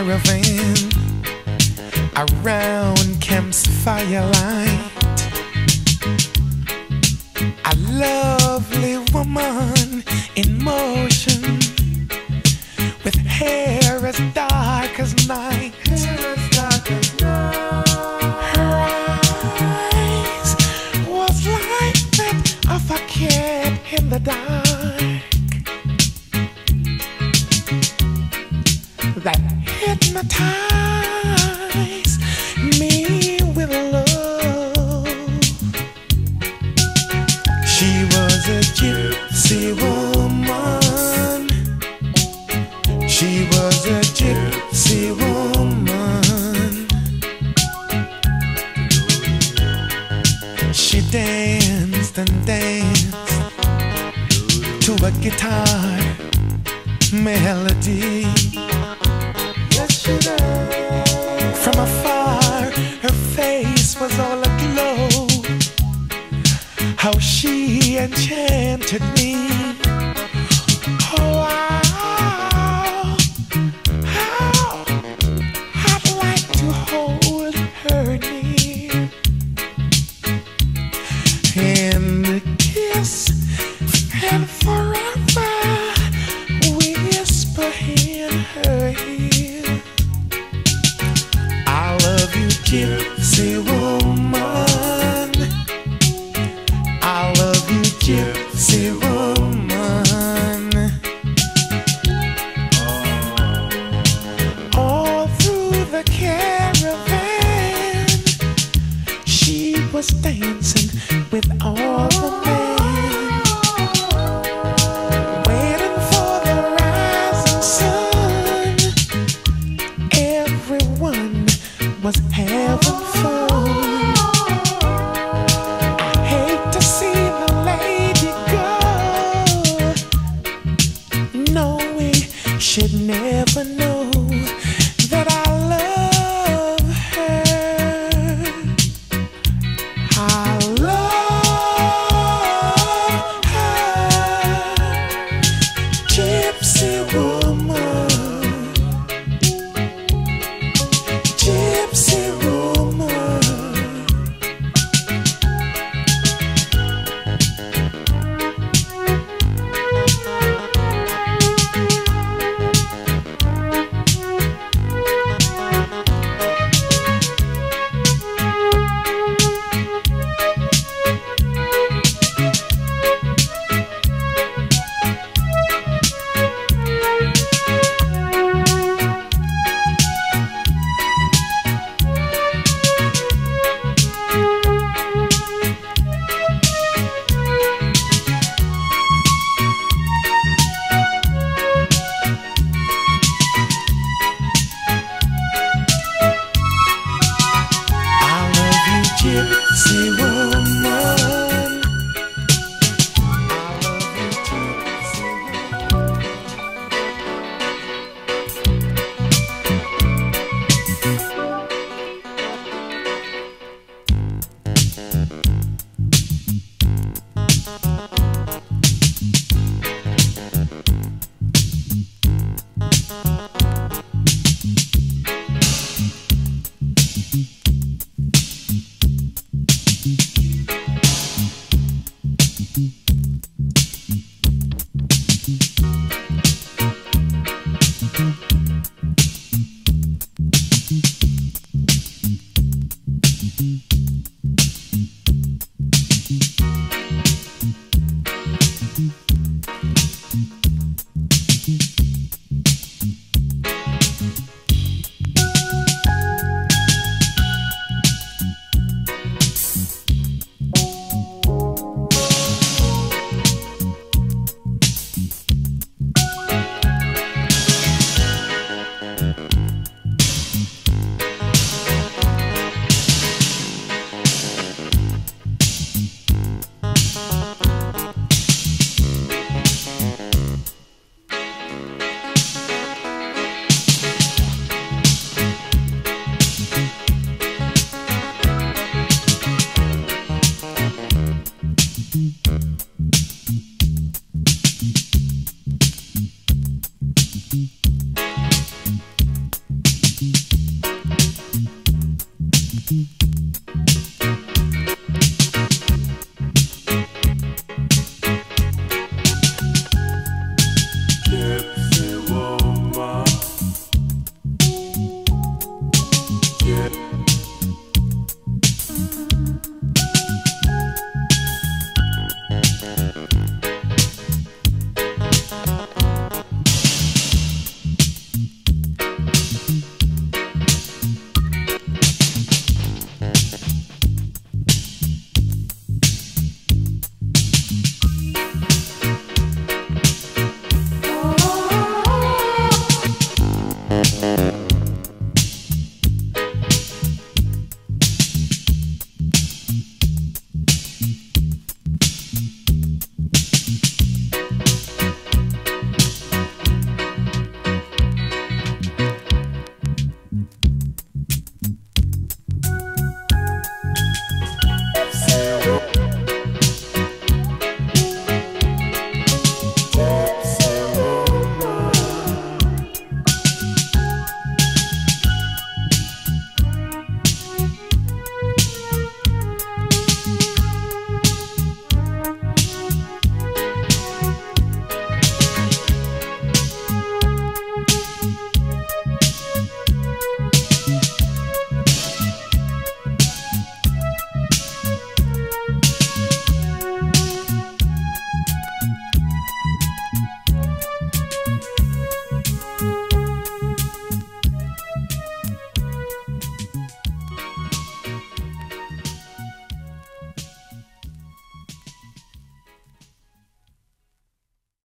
caravan around camp's firelight. A lovely woman in motion with hair as dark as night. Her eyes was like that of a cat in the dark. Danced and danced to a guitar melody. Yes, she did. From afar, her face was all aglow. How she enchanted me. You, woman. I love you, woman. Oh. All through the caravan, she was dancing she'd never know You.